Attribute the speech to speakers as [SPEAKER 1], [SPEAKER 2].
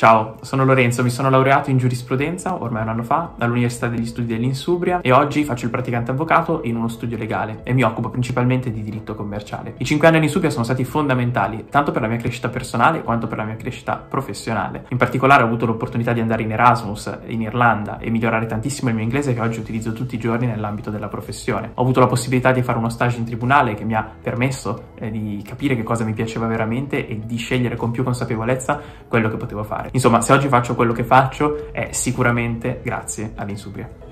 [SPEAKER 1] Ciao, sono Lorenzo, mi sono laureato in giurisprudenza ormai un anno fa dall'Università degli Studi dell'Insubria e oggi faccio il praticante avvocato in uno studio legale e mi occupo principalmente di diritto commerciale. I cinque anni all'Insubria sono stati fondamentali tanto per la mia crescita personale quanto per la mia crescita professionale. In particolare ho avuto l'opportunità di andare in Erasmus in Irlanda e migliorare tantissimo il mio inglese che oggi utilizzo tutti i giorni nell'ambito della professione. Ho avuto la possibilità di fare uno stage in tribunale che mi ha permesso eh, di capire che cosa mi piaceva veramente e di scegliere con più consapevolezza quello che potevo fare. Insomma, se oggi faccio quello che faccio è sicuramente grazie all'Insubria.